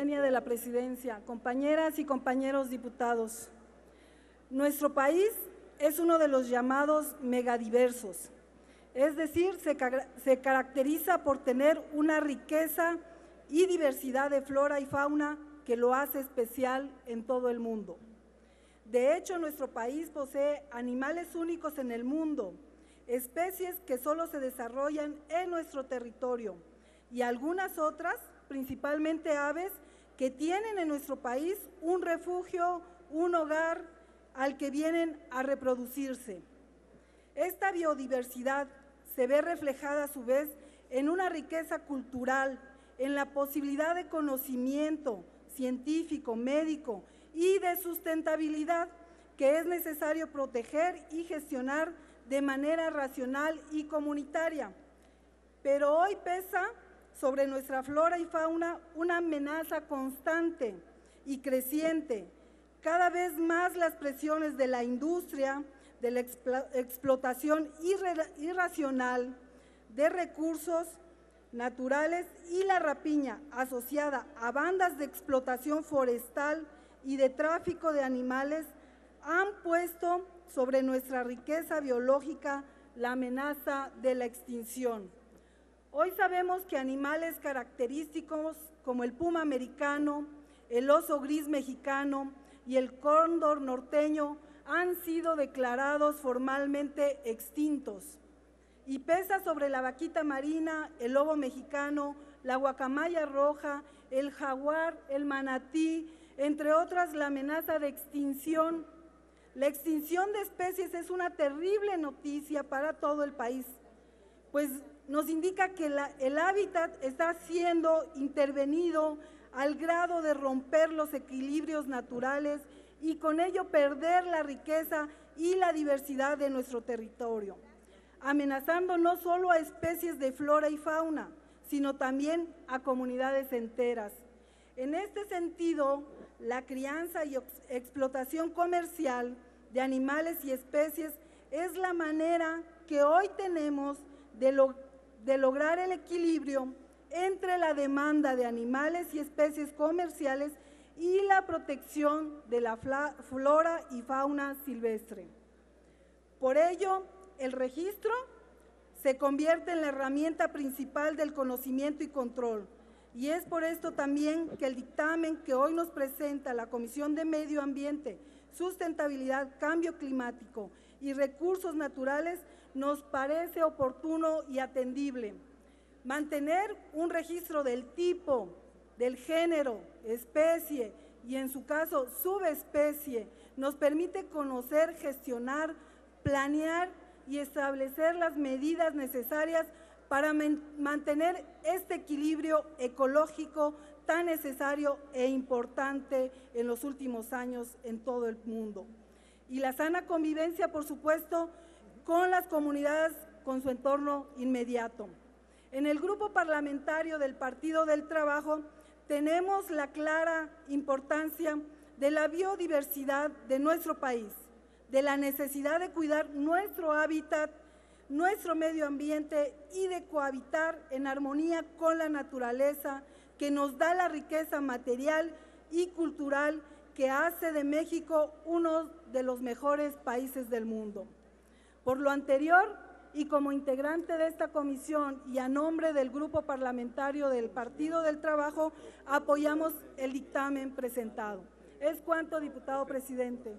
de la presidencia, compañeras y compañeros diputados. Nuestro país es uno de los llamados megadiversos, es decir, se, se caracteriza por tener una riqueza y diversidad de flora y fauna que lo hace especial en todo el mundo. De hecho, nuestro país posee animales únicos en el mundo, especies que solo se desarrollan en nuestro territorio y algunas otras, principalmente aves, que tienen en nuestro país un refugio, un hogar al que vienen a reproducirse. Esta biodiversidad se ve reflejada a su vez en una riqueza cultural, en la posibilidad de conocimiento científico, médico y de sustentabilidad que es necesario proteger y gestionar de manera racional y comunitaria. Pero hoy pesa sobre nuestra flora y fauna una amenaza constante y creciente. Cada vez más las presiones de la industria, de la explotación irracional de recursos naturales y la rapiña asociada a bandas de explotación forestal y de tráfico de animales han puesto sobre nuestra riqueza biológica la amenaza de la extinción. Hoy sabemos que animales característicos como el puma americano, el oso gris mexicano y el cóndor norteño han sido declarados formalmente extintos y pesa sobre la vaquita marina, el lobo mexicano, la guacamaya roja, el jaguar, el manatí, entre otras la amenaza de extinción. La extinción de especies es una terrible noticia para todo el país, pues nos indica que el hábitat está siendo intervenido al grado de romper los equilibrios naturales y con ello perder la riqueza y la diversidad de nuestro territorio amenazando no solo a especies de flora y fauna, sino también a comunidades enteras. En este sentido, la crianza y explotación comercial de animales y especies es la manera que hoy tenemos de, de lograr el equilibrio entre la demanda de animales y especies comerciales y la protección de la flora y fauna silvestre. Por ello, el registro se convierte en la herramienta principal del conocimiento y control. Y es por esto también que el dictamen que hoy nos presenta la Comisión de Medio Ambiente, Sustentabilidad, Cambio Climático y Recursos Naturales nos parece oportuno y atendible. Mantener un registro del tipo, del género, especie y en su caso subespecie nos permite conocer, gestionar, planear y establecer las medidas necesarias para mantener este equilibrio ecológico tan necesario e importante en los últimos años en todo el mundo. Y la sana convivencia, por supuesto, con las comunidades con su entorno inmediato. En el grupo parlamentario del Partido del Trabajo tenemos la clara importancia de la biodiversidad de nuestro país de la necesidad de cuidar nuestro hábitat, nuestro medio ambiente y de cohabitar en armonía con la naturaleza que nos da la riqueza material y cultural que hace de México uno de los mejores países del mundo. Por lo anterior, y como integrante de esta comisión y a nombre del Grupo Parlamentario del Partido del Trabajo, apoyamos el dictamen presentado. Es cuanto, diputado presidente.